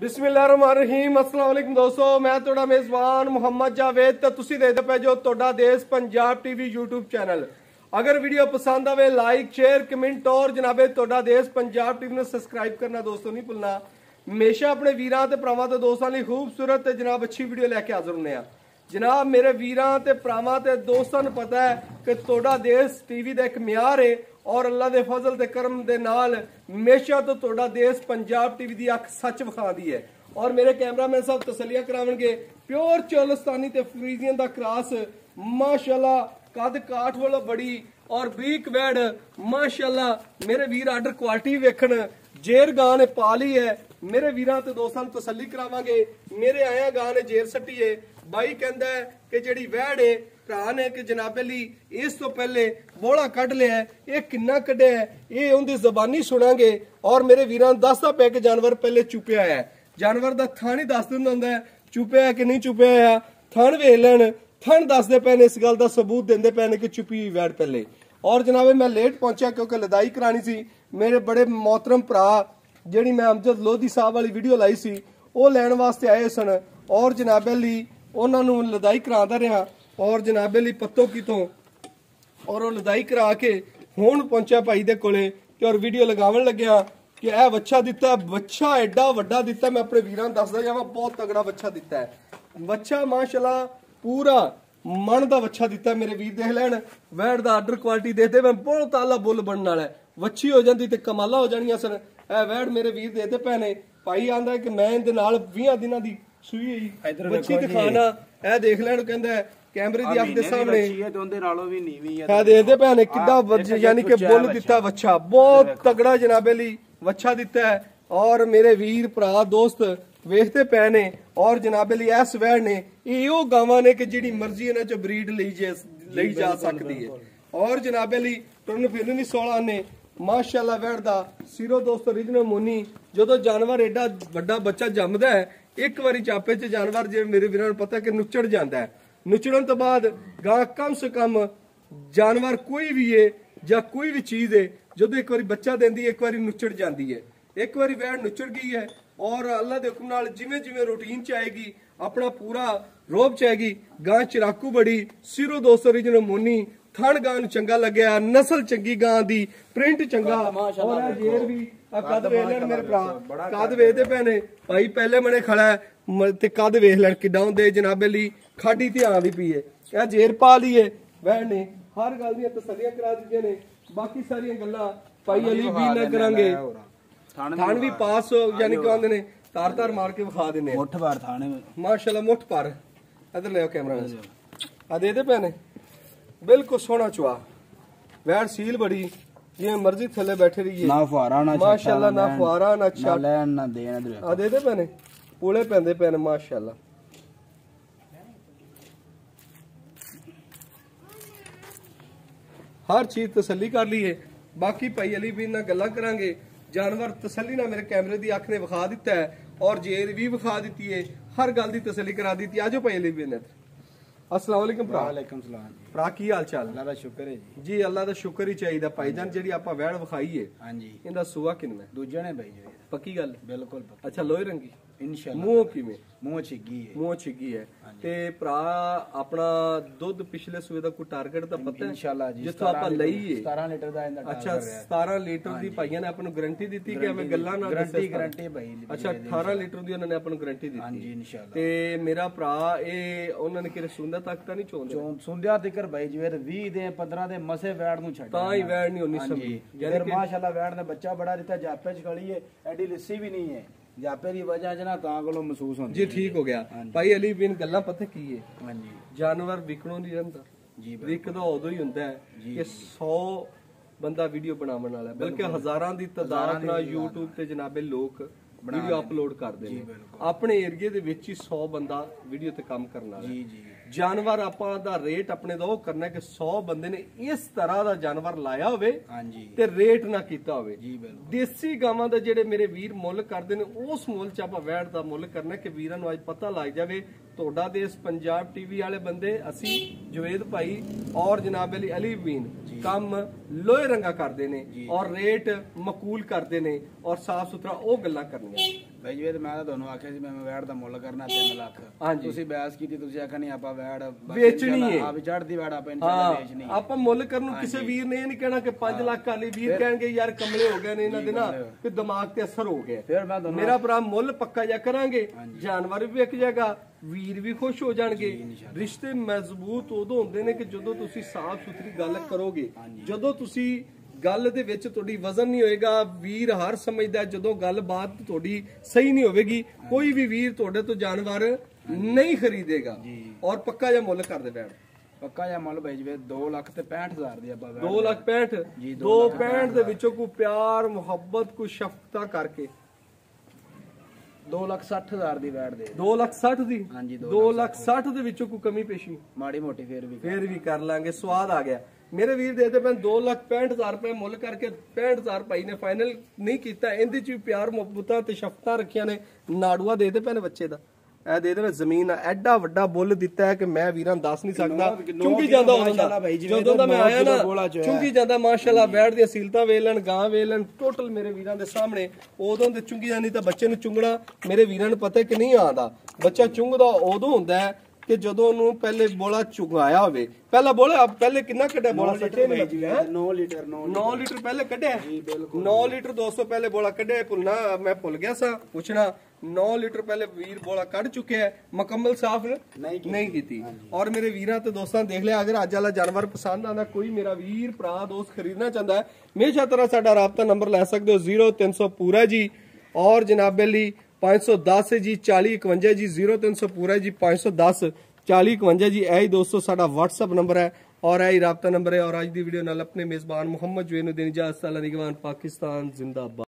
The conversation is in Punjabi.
ਬਿਸਮਿਲ੍ਲਾਹਿਰਰਹਿਮਾਨਿਰਰਹੀਮ, ਅਸਲਾਮ ਵਾਲੇਕੁਮ ਦੋਸਤੋ, ਮੈਂ ਤੁਹਾਡਾ ਮੇਜ਼ਬਾਨ ਮੁਹੰਮਦ ਜਾਵੇਦ, ਤੇ ਤੁਸੀਂ ਦੇਖਦੇ ਪਏ ਜੋ ਤੁਹਾਡਾ Desh Punjab TV YouTube channel. ਅਗਰ ਵੀਡੀਓ ਪਸੰਦ ਆਵੇ, ਲਾਈਕ, ਸ਼ੇਅਰ, ਕਮੈਂਟ ਔਰ ਜਨਾਬੇ, ਤੁਹਾਡਾ ਦੇਸ਼ ਪੰਜਾਬ ਟੀਵੀ ਨੂੰ ਸਬਸਕ੍ਰਾਈਬ ਕਰਨਾ ਦੋਸਤੋ ਨਹੀਂ ਭੁੱਲਣਾ। ਹਮੇਸ਼ਾ ਆਪਣੇ ਵੀਰਾਂ ਤੇ ਭਰਾਵਾਂ ਤੇ ਦੋਸਤਾਂ ਲਈ ਖੂਬਸੂਰਤ ਤੇ ਜਨਾਬ ਅੱਛੀ ਵੀਡੀਓ ਲੈ ਕੇ ਹਾਜ਼ਰ ਹੁੰਨੇ ਆ ਜਨਾਬ, ਮੇਰੇ ਵੀਰਾਂ ਤੇ ਭਰਾਵਾਂ ਤੇ ਦੋਸਤਾਂ ਨੂੰ ਪਤਾ ਹੈ ਕਿ ਤੁਹਾਡਾ ਦੇਸ਼ ਟੀਵੀ ਦਾ ਇੱਕ ਮਿਆਰ ਹੈ ਔਰ ਅੱਲਾ ਦੇ ਫਜ਼ਲ ਤੇ ਕਰਮ ਦੇ ਨਾਲ ਹਮੇਸ਼ਾ ਤੋਂ ਤੁਹਾਡਾ ਦੇਸ਼ ਪੰਜਾਬ ਟੀਵੀ ਦੀ ਅੱਖ ਸੱਚ ਵਿਖਾਉਂਦੀ ਹੈ। ਔਰ ਮੇਰੇ ਕੈਮਰਾਮੈਨ ਸਾਹਿਬ ਤਸੱਲੀਆਂ ਕਰਾਉਣਗੇ। ਪਿਓਰ ਚੋਲਸਤਾਨੀ ਤੇ ਫਰੀਜ਼ੀਅਨ ਦਾ ਕ੍ਰਾਸ, ਮਾਸ਼ਾਅੱਲਾ, ਕਦ ਕਾਠ ਵੱਲੋਂ ਬੜੀ ਔਰ ਬਰੀਕ ਵੈੜ। ਮਾਸ਼ਾਅੱਲਾ, ਮੇਰੇ ਵੀਰ ਆਰਡਰ ਕੁਆਲਿਟੀ ਵੇਖਣ, ਜੇਰ ਗਾਂ ਨੇ ਪਾ ਲਈ ਹੈ। ਮੇਰੇ ਵੀਰਾਂ ਤੇ ਦੋਸਤਾਂ ਨੂੰ ਤਸੱਲੀ ਕਰਾਵਾਂਗੇ। ਮੇਰੇ ਆਇਆ ਗਾਂ ਨੇ ਜੇਰ ਸੱਟੀ ਏ। ਬਾਈ ਕਹਿੰਦਾ ਕਿ ਜਿਹੜੀ ਵਹਿੜ ਹੈ ਭਰਾ ਨੇ ਕਿ ਜਨਾਬੇ ਲਈ ਇਸ ਤੋਂ ਪਹਿਲੇ ਬੋਲਾ ਕੱਢ ਲਿਆ ਇਹ ਕਿੰਨਾ ਕੱਢਿਆ ਇਹ ਉਹਦੀ ਜ਼ਬਾਨੀ ਸੁਣਾਂਗੇ ਔਰ ਮੇਰੇ ਵੀਰਾਂ ਨੂੰ ਦੱਸਦਾ ਪਿਆ ਕਿ ਜਾਨਵਰ ਪਹਿਲੇ ਚੁੱਪਿਆ ਹੈ। ਜਾਨਵਰ ਦਾ ਥਣ ਹੀ ਦੱਸ ਦਿੰਦਾ ਹੁੰਦਾ ਚੁੱਪਿਆ ਕਿ ਨਹੀਂ ਚੁੱਪਿਆ ਆ ਥਣ ਵੇਖ ਲੈਣ, ਥਣ ਦੱਸਦੇ ਪਏ ਨੇ ਇਸ ਗੱਲ ਦਾ ਸਬੂਤ ਦਿੰਦੇ ਪਏ ਨੇ ਕਿ ਚੁੱਪੀ ਵੈੜ ਪਹਿਲੇ। ਔਰ ਜਨਾਬੇ, ਮੈਂ ਲੇਟ ਪਹੁੰਚਿਆ ਕਿਉਂਕਿ ਲਦਾਈ ਕਰਾਣੀ ਸੀ। ਮੇਰੇ ਬੜੇ ਮੋਹਤਰਮ ਭਰਾ, ਜਿਹੜੀ ਮੈਂ ਅਮਜਦ ਲੋਧੀ ਸਾਹਿਬ ਵਾਲੀ ਵੀਡੀਓ ਲਾਈ ਸੀ, ਉਹ ਲੈਣ ਵਾਸਤੇ ਆਏ ਸਨ। ਔਰ ਜਨਾਬੇ ਲਈ ਉਹਨਾਂ ਨੂੰ ਲਦਾਈ ਕਰਾਉਂਦਾ ਰਿਹਾ ਔਰ ਜਨਾਬੇ ਲਈ ਪੱਤੋ ਕੀ ਔਰ ਉਹ ਲਦਾਈ ਕਰਾ ਕੇ ਹੁਣ ਪਹੁੰਚਿਆ ਭਾਈ ਦੇ ਕੋਲੇ ਤੇ ਔਰ ਵੀਡੀਓ ਲਗਾਉਣ ਲੱਗਿਆ ਕਿ ਇਹ ਬੱਚਾ ਦਿੱਤਾ ਬੱਚਾ ਐਡਾ ਵੱਡਾ ਦਿੱਤਾ, ਮੈਂ ਆਪਣੇ ਵੀਰਾਂ ਨੂੰ ਦੱਸਦਾ ਜਾਵਾਂ ਬਹੁਤ ਤਗੜਾ ਬੱਚਾ ਦਿੱਤਾ ਹੈ। ਬੱਚਾ ਮਾਸ਼ਾਅੱਲਾ ਪੂਰਾ ਮਨ ਦਾ ਬੱਚਾ ਦਿੱਤਾ ਮੇਰੇ ਵੀਰ ਦੇਖ ਲੈਣ, ਵੈੜ ਦਾ ਆਰਡਰ ਕੁਆਲਿਟੀ ਦੇਖਦੇ ਮੈਂ ਬਹੁਤ ਆਲਾ ਬੁੱਲ ਬਣਨ ਵਾਲਾ ਵੱਛੀ ਹੋ ਜਾਂਦੀ ਤੇ ਕਮਾਲਾ ਹੋ ਜਾਣੀਆਂ ਸਨ, ਇਹ ਵੈੜ ਮੇਰੇ ਵੀਰ ਦੇਤੇ ਪਏ ਨੇ ਭਾਈ ਆਂਦਾ ਕਿ ਮੈਂ ਇਹਦੇ ਨਾਲ 20 ਦਿਨਾਂ ਦੀ ਸੂਈ ਹੋਈ ਬੱਚੀ ਦਿਖਾਣਾ। ਇਹ ਦੇਖ ਲੈਣ ਕਹਿੰਦਾ ਹੈ, ਕੈਮਰੇ ਦੀ ਅੱਖ ਦੇ ਸਾਹਮਣੇ। ਹੈ ਤੇ ਉਹਦੇ ਨਾਲੋਂ ਵੀ ਨੀਵੀਂ ਹੈ। ਹੈ ਦੇਖਦੇ ਭੈਣੇ ਕਿੱਦਾਂ ਵੱਜ- ਯਾਨੀ ਕਿ ਬੁੱਲ ਦਿੱਤਾ ਵੱਛਾ। ਬਹੁਤ ਤਗੜਾ ਜਨਾਬੇ ਲਈ ਵੱਛਾ ਦਿੱਤਾ ਹੈ। ਔਰ ਮੇਰੇ ਵੀਰ ਭਰਾ ਦੋਸਤ ਵੇਖਦੇ ਪਏ ਨੇ। ਔਰ ਜਨਾਬੇ ਲਈ ਇਸ ਵੈੜ ਨੇ। ਇਹ ਉਹ ਗਾਵਾਂ ਨੇ ਕਿ ਜਿਹੜੀ ਮਰਜ਼ੀ ਇਹਨਾਂ ਚੋਂ ਬਰੀਡ ਲਈ ਜੇ ਲਈ ਜਾ ਸਕਦੀ ਹੈ। ਔਰ ਜਨਾਬੇ ਲਈ ਤੁਹਾਨੂੰ ਫਿਰ ਵੀ 16 ਨੇ। ਮਾਸ਼ਾਅੱਲਾ ਦਾ ਸਿਰੋ ਦੋਸਤ origignal ਮੋਨੀ ਜਦੋਂ ਜਾਨਵਰ ਐਡਾ ਵੱਡਾ ਬੱਚਾ ਜੰਮਦਾ ਹੈ ਇੱਕ ਵਾਰੀ ਚਾਪੇ 'ਚ ਜਾਨਵਰ ਜਿਵੇਂ ਮੇਰੇ ਵੀਰਾਂ ਨੂੰ ਪਤਾ ਕਿ ਨੁੱਚੜ ਜਾਂਦਾ ਹੈ। ਨੁੱਚੜਨ ਤੋਂ ਬਾਅਦ ਗਾਂ ਕਮ ਸੇ ਕਮ ਜਾਨਵਰ ਕੋਈ ਵੀ ਹੈ ਜਾਂ ਕੋਈ ਵੀ ਚੀਜ਼ ਏ, ਜਦੋਂ ਇੱਕ ਵਾਰੀ ਬੱਚਾ ਦਿੰਦੀ ਹੈ ਇੱਕ ਵਾਰੀ ਨੁੱਚੜ ਜਾਂਦੀ ਹੈ ਇੱਕ ਵਾਰੀ ਵੈੜ ਨੁੱਚੜ ਗਈ ਹੈ ਔਰ ਅੱਲਾ ਦੇ ਹੁਕਮ ਨਾਲ ਜਿਵੇਂ ਜਿਵੇਂ ਰੂਟੀਨ ਚ ਆਏਗੀ, ਆਪਣਾ ਪੂਰਾ ਰੋਬ ਚ ਆਏਗੀ, ਗਾਂ ਚਿਰਾਕੂ ਬੜੀ, ਸਿਰੋ ਦੋਸਤ original ਮੋਨੀ ਥਣ ਗਾਂ ਨੂੰ ਚੰਗਾ ਲੱਗਿਆ ਨਸਲ ਚੰਗੀ ਗਾਂ ਦੀ ਪ੍ਰਿੰਟ ਚੰਗਾ। ਔਰ ਇਹ ਜੇਰ ਵੀ ਆ ਕੱਦ ਵੇਖ ਲੈਣ ਮੇਰੇ ਭਰਾ। ਕੱਦ ਵੇਖਦੇ ਪਏ ਨੇ। ਭਾਈ ਪਹਿਲੇ ਮਣੇ ਖੜਾ ਤੇ ਕੱਦ ਵੇਖ ਲੈਣ ਕਿੱਦਾਂ ਹੁੰਦੇ ਜਨਾਬੇ ਲਈ। ਖਾਡੀ ਤੇ ਆਂਦੀ ਪਈ ਏ ਇਹ ਜੇਰ ਪਾ ਲਈਏ। ਵਹਿ ਨੇ ਹਰ ਗੱਲ ਦੀਆਂ ਤਸੱਲੀਆਂ ਕਰਾ ਦਿੱਤੀਆਂ ਨੇ। ਬਾਕੀ ਸਾਰੀਆਂ ਗੱਲਾਂ ਭਾਈ ਅਲੀ ਵੀ ਨਾ ਕਰਾਂਗੇ। ਥਾਣ ਵੀ ਪਾਸ ਹੋ ਯਾਨੀ ਕਿ ਆਂਦੇ ਨੇ ਤਾਰ ਤਾਰ ਮਾਰ ਕੇ ਵਿਖਾ ਦਿੰਨੇ ਮੁੱਠ ਬਾਰ ਥਾਣੇ। ਮਾਸ਼ਾਅੱਲਾ ਮੁੱਠ ਪਰ ਇਧਰ ਲਿਓ ਕੈਮਰਾ। ਆ ਦੇ ਦੇ ਪੈਨੇ ਬਿਲਕੁਲ ਸੋਹਣਾ ਚੁਆ ਵੈੜ ਸੀਲ ਬੜੀ ਜਿਵੇਂ ਮਰਜ਼ੀ ਥੱਲੇ ਬੈਠੇ ਰਹੀਏ ਨਾ ਫੁਆਰਾ ਨਾ ਮਾਸ਼ਾਅੱਲਾ ਨਾ ਫੁਆਰਾ ਨਾ ਨਾ ਛੱਟ ਲੈਣ ਨਾ ਦੇਣ ਇਧਰ ਆ ਦੇ ਦੇ ਪੈਨੇ ਪੂਲੇ ਪੈਂਦੇ ਪੈਨ ਮਾਸ਼ਾਅੱਲਾ ਹਰ ਚੀਜ਼ ਤਸੱਲੀ ਕਰ ਲਈਏ ਬਾਕੀ ਭਾਈ ਅਲੀ ਵੀ ਨਾਲ ਗੱਲਾਂ ਕਰਾਂਗੇ ਜਾਨਵਰ ਤਸੱਲੀ ਨਾਲ ਮੇਰੇ ਕੈਮਰੇ ਦੀ ਅੱਖ ਨੇ ਵਿਖਾ ਦਿੱਤਾ ਹੈ ਔਰ ਜੇਰ ਵੀ ਵਿਖਾ ਦਿੱਤੀ ਹੈ ਹਰ ਗੱਲ ਦੀ ਤਸੱਲੀ ਕਰਾ ਦਿੱਤੀ ਆਜੋ ਭਾਈ ਅਲੀ ਵੀ ਨੇ ਅਸਲਾਮ ਵਾਲੇਕੁਮ ਭਰਾ ਵਾਲੇਕਮ ਸਲਾਮ ਭਰਾ ਕੀ ਹਾਲ ਚਾਲ? ਅੱਲਾ ਦਾ ਸ਼ੁਕਰ ਹੈ ਜੀ। ਜੀ ਅੱਲਾ ਦਾ ਸ਼ੁਕਰ ਹੀ ਚਾਹੀਦਾ ਭਾਈਜਾਨ ਜਿਹੜੀ ਆਪਾਂ ਵੈੜ ਵਿਖਾਈ ਹੈ ਹਾਂਜੀ। ਇਹਦਾ ਸੁਆ ਕਿੰਨਾ? ਦੂਜੇ ਨੇ ਭਾਈ ਜੀ। ਪੱਕੀ ਗੱਲ? ਬਿਲਕੁਲ ਪੱਕਾ। ਅੱਛਾ ਲੋਹੀ ਰੰਗੀ? ਇਨਸ਼ਾਅੱਲਾ। ਮੂੰਹ ਕਿਵੇਂ? ਮੂੰਹ ਛਿੱਗੀ ਹੈ ਮੂੰਹ ਛਿੱਗੀ ਹੈ ਤੇ ਭਰਾ ਆਪਣਾ ਦੁੱਧ ਪਿਛਲੇ ਸੂਏ ਦਾ ਕੋਈ ਟਾਰਗੇਟ ਤਾਂ ਪਤਾ ਹੈ? ਇਨਸ਼ਾਅੱਲਾ ਜੀ ਜਿੱਥੋਂ ਆਪਾਂ ਲਈਏ। 17 ਲੀਟਰ ਦਾ ਇਹਦਾ ਅੱਛਾ 17 ਲੀਟਰ ਦੀ ਭਾਈਆਂ ਨੇ ਆਪਾਂ ਨੂੰ ਗਾਰੰਟੀ ਦਿੱਤੀ ਕਿ ਐਵੇਂ ਗੱਲਾਂ ਨਾਲ ਗਰੰਟੀ ਗਰੰਟੀ ਭਾਈ ਅੱਛਾ 18 ਲੀਟਰ ਦੀ ਉਹਨਾਂ ਨੇ ਆਪਾਂ ਨੂੰ ਗਾਰੰਟੀ ਦਿੱਤੀ। ਹਾਂਜੀ ਇਨਸ਼ਾਅੱਲਾ। ਤੇ ਮੇਰਾ ਭਰਾ ਇਹ ਉਹਨਾਂ ਨੇ ਕਿਰੇ ਸੁੰਦਾ ਤੱਕ ਤਾਂ ਨਹੀਂ ਚੋਂਦੇ? ਚੋਂ ਸੁੰਦਿਆ ਤਿਕਰ ਭਾਈ ਜਿਵੇਂ 20 ਦੇ 15 ਦੇ ਮਸੇ ਵੈੜ ਨੂੰ ਛੱਡ ਤਾਂ ਹੀ ਵੈੜ ਨਹੀਂ ਹੋਣੀ ਸਮਝੀ। ਯਾਰ ਮਾਸ਼ਾਅੱਲਾ ਵੈੜ ਨੇ ਬੱਚਾ ਬੜਾ ਦਿੱਤਾ ਜਾਪੇ ਚ ਖੜੀ ਹੈ ਐਡੀ ਲੱਸੀ ਵੀ ਨਹੀਂ ਹੈ ਜਾਪੇ ਦੀ ਵਜ੍ਹਾ ਚ ਨਾ ਤਾਂ ਕੋਲੋਂ ਮਹਿਸੂਸ ਹੁੰਦੀ ਜੀ ਠੀਕ ਹੋ ਗਿਆ। ਭਾਈ ਅਲੀ ਬਿਨ ਗੱਲਾਂ ਪਤਾ ਕੀ ਹੈ ਹਾਂਜੀ। ਜਾਨਵਰ ਵਿਕਣੋਂ ਨਹੀਂ ਰਹਿੰਦਾ। ਜੀ ਵਿਕਦਾ ਉਦੋਂ ਹੀ ਹੁੰਦਾ ਹੈ ਕਿ 100 ਬੰਦਾ ਵੀਡੀਓ ਬਣਾਉਣ ਵਾਲਾ ਬਲਕਿ ਹਜ਼ਾਰਾਂ ਦੀ ਤਾਦਾਦ ਨਾਲ YouTube ਤੇ ਜਨਾਬੇ ਲੋਕ ਵੀਡੀਓ ਅਪਲੋਡ ਕਰਦੇ ਨੇ। ਆਪਣੇ ਏਰੀਏ ਦੇ ਵਿੱਚ ਹੀ 100 ਬੰਦਾ ਵੀਡੀਓ ਤੇ ਕੰਮ ਕਰਨ ਵਾਲਾ ਜੀ ਜੀ। ਜਾਨਵਰ ਆਪਾਂ ਦਾ ਰੇਟ ਆਪਣੇ ਦਾ ਉਹ ਕਰਨਾ ਕਿ 100 ਬੰਦੇ ਨੇ ਇਸ ਤਰ੍ਹਾਂ ਦਾ ਜਾਨਵਰ ਲਾਇਆ ਹੋਵੇ ਹਾਂਜੀ। ਤੇ ਰੇਟ ਨਾ ਕੀਤਾ ਹੋਵੇ। ਜੀ ਬਿਲਕੁਲ। ਦੇਸੀ ਗਾਵਾਂ ਦਾ ਜਿਹੜੇ ਮੇਰੇ ਵੀਰ ਮੁੱਲ ਕਰਦੇ ਨੇ ਉਸ ਮੁੱਲ 'ਚ ਆਪਾਂ ਵੈੜ ਦਾ ਮੁੱਲ ਕਰਨਾ ਕਿ ਵੀਰਾਂ ਨੂੰ ਅੱਜ ਪਤਾ ਲੱਗ ਜਾਵੇ ਤੁਹਾਡਾ ਦੇਸ਼ ਪੰਜਾਬ ਟੀਵੀ ਵਾਲੇ ਬੰਦੇ ਅਸੀਂ ਜਵੇਦ ਭਾਈ ਔਰ ਜਨਾਬ ਅਲੀ ਅਲੀ ਬੀਨ ਕੰਮ ਲੋਹੇ ਰੰਗਾ ਕਰਦੇ ਨੇ ਔਰ ਰੇਟ ਮਕੂਲ ਕਰਦੇ ਨੇ ਔਰ ਸਾਫ਼ ਸੁਥਰਾ ਉਹ ਗੱਲਾਂ ਕਰਨੀਆਂ। ਭਾਈ ਜੀ ਤੇ ਮੈਂ ਤਾਂ ਤੁਹਾਨੂੰ ਆਖਿਆ ਸੀ ਮੈਂ ਵੈੜ ਦਾ ਮੁੱਲ ਕਰਨਾ 3 ਲੱਖ। ਤੁਸੀਂ ਬਹਿਸ ਕੀਤੀ ਤੁਸੀਂ ਆਖਿਆ ਨਹੀਂ ਆਪਾਂ ਵੈੜ ਵੇਚਣੀ ਹੈ। ਆ ਵੀ ਚੜਦੀ ਵੈੜ ਆਪਾਂ ਇਨਸ਼ਾਅੱਲਾ ਵੇਚਣੀ ਹਾਂ। ਆਪਾਂ ਮੁੱਲ ਕਰਨ ਨੂੰ ਕਿਸੇ ਵੀਰ ਨੇ ਇਹ ਨਹੀਂ ਕਹਿਣਾ ਕਿ 5 ਲੱਖ ਵਾਲੀ ਵੀਰ ਕਹਿਣਗੇ ਯਾਰ ਕਮਲੇ ਹੋ ਗਏ ਨੇ ਇਹਨਾਂ ਦੇ ਨਾ ਕਿ ਦਿਮਾਗ ਤੇ ਅਸਰ ਹੋ ਗਿਆ ਫਿਰ ਮੈਂ ਤੁਹਾਨੂੰ ਮੇਰਾ ਭਰਾ ਮੁੱਲ ਪੱਕਾ ਜਾ ਕਰਾਂਗੇ ਜਾਨਵਰ ਵੀ ਵਿਕ ਜਾਏਗਾ ਵੀਰ ਵੀ ਖੁਸ਼ ਹੋ ਜਾਣਗੇ। ਰਿਸ਼ਤੇ ਮਜ਼ਬੂਤ ਉਦੋਂ ਹੁੰਦੇ ਨੇ ਕਿ ਜਦੋਂ ਤੁਸੀਂ ਸਾਫ਼ ਸੁਥਰੀ ਗੱਲ ਕਰੋਗੇ। ਜਦੋਂ ਤੁਸੀਂ ਗੱਲ ਦੇ ਵਿੱਚ ਤੁਹਾਡੀ ਵਜ਼ਨ ਨਹੀਂ ਹੋਏਗਾ। ਵੀਰ ਹਰ ਸਮਝਦਾ ਜਦੋਂ ਗੱਲਬਾਤ ਤੁਹਾਡੀ ਸਹੀ ਨਹੀਂ ਹੋਵੇਗੀ ਕੋਈ ਵੀ ਵੀਰ ਤੁਹਾਡੇ ਤੋਂ ਜਾਨਵਰ ਨਹੀਂ ਖਰੀਦੇਗਾ। ਔਰ ਪੱਕਾ ਜਿਹਾ ਮੁੱਲ ਕਰ ਦੇ ਬੈਣ ਪੱਕਾ ਜਿਹਾ ਮੁੱਲ ਭਾਈ ਜੀ 2 ਲੱਖ ਤੇ 65000 ਦੀ ਆਪਾਂ ਵੈੜ 2 ਲੱਖ 65 ਜੀ, 2 65 ਦੇ ਵਿੱਚੋਂ ਕੋਈ ਪਿਆਰ ਮੁਹੱਬਤ ਕੋਈ ਸ਼ਫਕਤਾ ਕਰਕੇ। 2 ਲੱਖ 60000 ਦੀ ਵੈੜ ਦੇ। 2 ਲੱਖ 60 ਦੀ? ਹਾਂਜੀ, 2 ਲੱਖ 60 ਦੇ ਵਿੱਚੋਂ ਕੋਈ ਕਮੀ ਪੇਸ਼ੀ? ਮਾੜੀ ਮੋਟੀ ਫੇਰ ਵੀ ਫੇਰ ਵੀ ਕਰ ਲਾਂਗੇ ਸਵਾਦ ਆ ਗਿਆ। ਮੇਰੇ ਵੀਰ ਦੇ ਤੇ ਪੈਣ 2 ਲੱਖ 65000 ਰੁਪਏ ਮੁੱਲ ਕਰਕੇ 65000 ਭਾਈ ਨੇ ਫਾਈਨਲ ਨਹੀਂ ਕੀਤਾ। ਇਹਦੇ ਚ ਵੀ ਪਿਆਰ ਮੁਹੱਬਤਾਂ ਤੇ ਸ਼ਫਕਤਾਂ ਰੱਖੀਆਂ ਨੇ। ਨਾੜੂਆ ਦੇ ਦੇ ਪੈਣ ਬੱਚੇ ਦਾ। ਇਹ ਦੇ ਦੇ ਜ਼ਮੀਨ ਆ। ਐਡਾ ਵੱਡਾ ਬੁੱਲ ਦਿੱਤਾ ਹੈ ਕਿ ਮੈਂ ਵੀਰਾਂ ਦੱਸ ਨਹੀਂ ਸਕਦਾ। ਚੁੰਗੀ ਜਾਂਦਾ ਦਾ ਜਿਵੇਂ ਜਦੋਂ ਦਾ ਮੈਂ ਆਇਆ ਨਾ। ਚੁੰਗੀ ਜਾਂਦਾ ਮਾਸ਼ਾਅੱਲਾ ਬੈਠ ਦੀਆਂ ਸੀਲਤਾਂ ਵੇਖ ਲੈਣ ਗਾਂ ਵੇਖ ਲੈਣ ਟੋਟਲ ਮੇਰੇ ਵੀਰਾਂ ਦੇ ਸਾਹਮਣੇ। ਉਦੋਂ ਤੇ ਚੁੰਗੀ ਜਾਂਦੀ ਤਾਂ ਬੱਚੇ ਨੂੰ ਚੁੰਗਣਾ ਮੇਰੇ ਵੀਰਾਂ ਨੂੰ ਪਤਾ ਕਿ ਨਹੀਂ ਆਉਂਦਾ। ਬੱਚਾ ਚੁੰਗਦਾ ਉਦੋਂ ਹੁੰਦਾ ਹੈ ਕਿ ਜਦੋਂ ਉਹਨੂੰ ਪਹਿਲੇ ਬੋਲਾ ਚੁਗਾਇਆ ਹੋਵੇ ਪਹਿਲਾ ਬੋਲਾ ਪਹਿਲੇ ਕਿੰਨਾ ਕੱਢਿਆ ਬੋਲਾ ਸੱਚੇ ਨਹੀਂ ਹੈ? 9 ਲੀਟਰ 9 9 ਲੀਟਰ ਪਹਿਲੇ ਕੱਢਿਆ? 9 ਲੀਟਰ 200 ਪਹਿਲੇ ਬੋਲਾ ਕੱਢਿਆ ਭੁੱਲਣਾ ਮੈਂ ਭੁੱਲ ਗਿਆ ਸਾਂ ਪੁੱਛਣਾ 9 ਲੀਟਰ ਪਹਿਲੇ ਵੀਰ ਬੋਲਾ ਕੱਢ ਚੁੱਕਿਆ ਹੈ ਮੁਕੰਮਲ ਸਾਫ਼ ਨਹੀਂ ਕੀਤੀ। ਔਰ ਮੇਰੇ ਵੀਰਾਂ ਤੇ ਦੋਸਤਾਂ ਦੇਖ ਲਿਆ ਅਗਰ ਅੱਜ ਵਾਲਾ ਜਾਨਵਰ ਪਸੰਦ ਆਂਦਾ ਕੋਈ ਮੇਰਾ ਵੀਰ ਭਰਾ ਦੋਸਤ ਖਰੀਦਣਾ ਚਾਹੁੰਦਾ ਹੈ ਹਮੇਸ਼ਾ ਤਰ੍ਹਾਂ ਸਾਡਾ ਰਾਬਤਾ ਨੰਬਰ ਲੈ ਸਕਦੇ ਹੋ 0300 ਪੂਰਾ ਜੀ। ਔਰ ਜਨਾਬੇ ਲਈ 510 ਜੀ 4051 ਜੀ 0315 ਜੀ 510 4051 ਜੀ, ਇਹ ਹੀ ਦੋਸਤੋ ਸਾਡਾ WhatsApp ਨੰਬਰ ਹੈ ਔਰ ਇਹ ਹੀ رابطہ ਨੰਬਰ ਹੈ ਔਰ ਅੱਜ ਦੀ ਵੀਡੀਓ ਨਾਲ ਆਪਣੇ ਮੇਜ਼ਬਾਨ ਮੁਹੰਮਦ ਜਵੇਨ ਨੂੰ ਦੇਣੀ ਇਜਾਜ਼ਤ ਅੱਲਾ ਨਿਗਵਾਨ ਪਾਕਿਸਤਾਨ, ਜ਼ਿੰਦਾਬਾਦ।